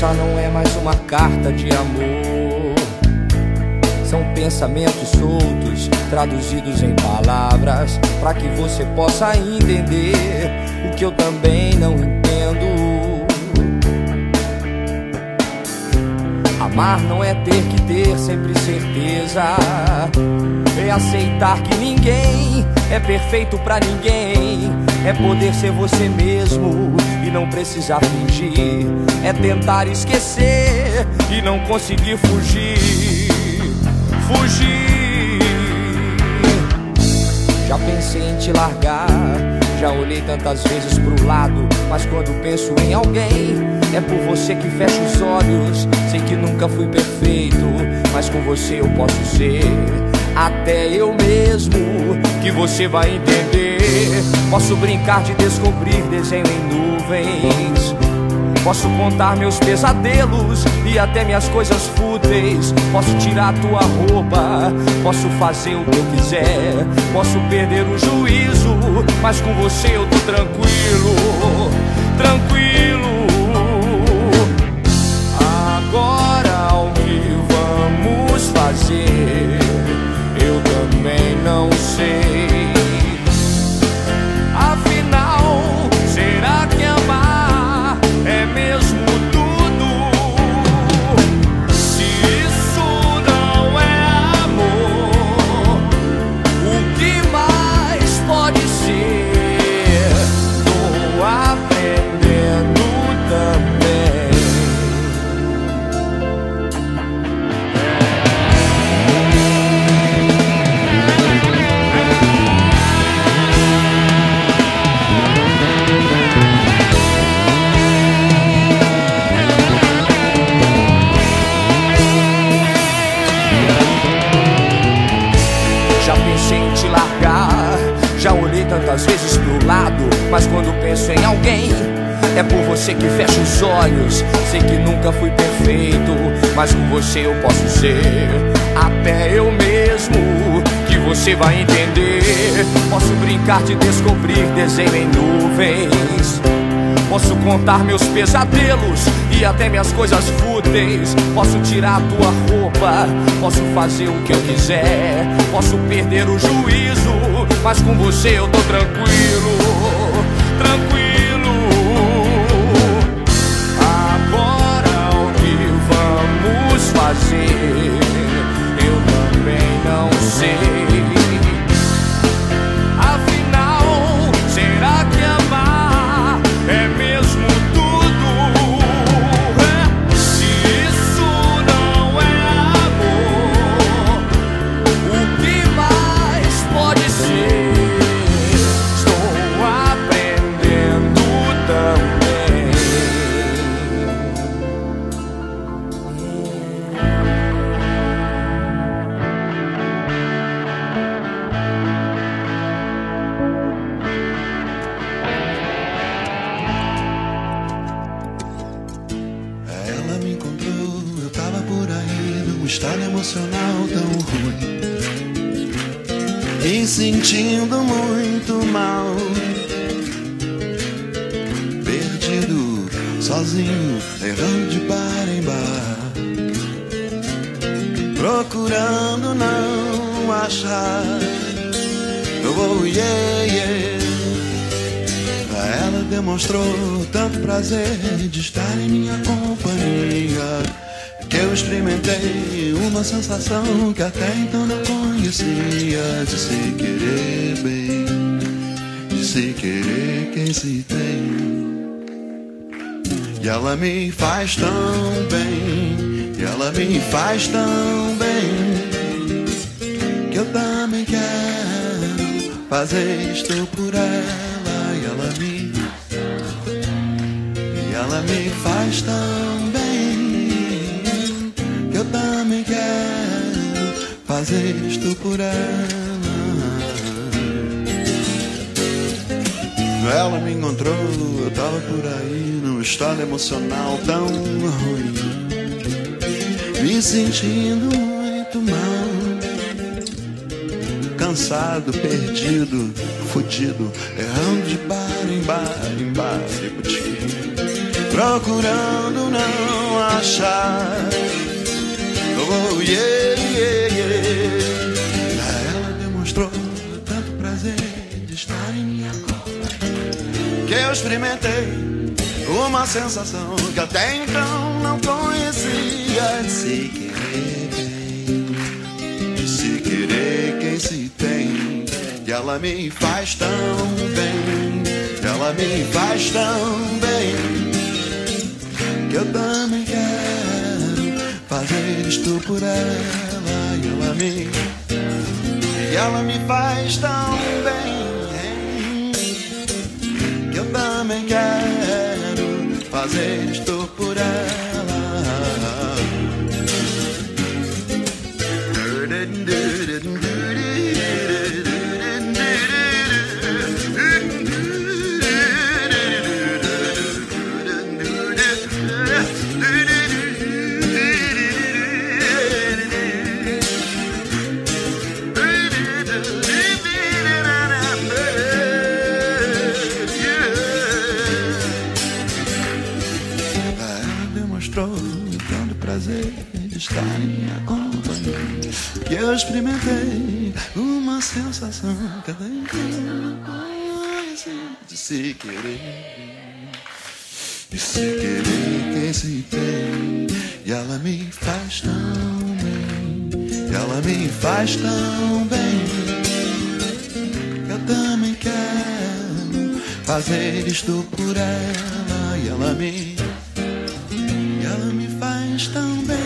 Essa não é mais uma carta de amor. São pensamentos soltos, traduzidos em palavras, para que você possa entender o que eu também não entendo. Amar não é ter que ter sempre certeza. É aceitar que ninguém é perfeito pra ninguém. É poder ser você mesmo e não precisar fingir. É tentar esquecer e não conseguir fugir. Fugir. Já pensei em te largar. Já olhei tantas vezes pro lado, mas quando penso em alguém, é por você que fecho os olhos. Sei que nunca fui perfeito, mas com você eu posso ser até eu mesmo, que você vai entender. Posso brincar de descobrir desenho em nuvens. Posso contar meus pesadelos e até minhas coisas fúteis. Posso tirar tua roupa, posso fazer o que eu quiser. Posso perder o juízo, mas com você eu tô tranquilo, tranquilo. Tantas vezes pro lado, mas quando penso em alguém, é por você que fecho os olhos. Sei que nunca fui perfeito, mas com você eu posso ser até eu mesmo. Que você vai entender. Posso brincar de descobrir desenho em nuvens. Posso contar meus pesadelos e até minhas coisas fúteis. Posso tirar tua roupa, posso fazer o que eu quiser. Posso perder o juízo, mas com você eu tô tranquilo, tranquilo. Agora o que vamos fazer? Num estado emocional tão ruim. Me sentindo muito mal. Perdido, sozinho, errando de bar em bar. Procurando não achar. Oh, yeah, yeah. Ela demonstrou tanto prazer de estar em minha companhia eu experimentei uma sensação que até então não conhecia de se querer bem, de se querer quem se tem. E ela me faz tão bem, e ela me faz tão bem que eu também quero fazer isto por ela e ela me e ela me faz tão fazer isto por ela. Ela me encontrou, eu tava por aí num estado emocional tão ruim, me sentindo muito mal cansado, perdido, fudido, errando de bar em bar, em bar e procurando não achar. Oh, yeah, yeah, yeah. Ela demonstrou tanto prazer de estar em minha cor que eu experimentei uma sensação que até então não conhecia. Se querer bem, se querer quem se tem, que ela me faz tão bem, ela me faz tão bem que eu também isto por ela e ela me e ela me faz tão bem que eu também quero fazer isto por estar em minha companhia. Que eu experimentei uma sensação que nem de se querer. De se querer quem se tem. E ela me faz tão bem. E ela me faz tão bem. Que eu também quero fazer isto por ela. E ela me mas também.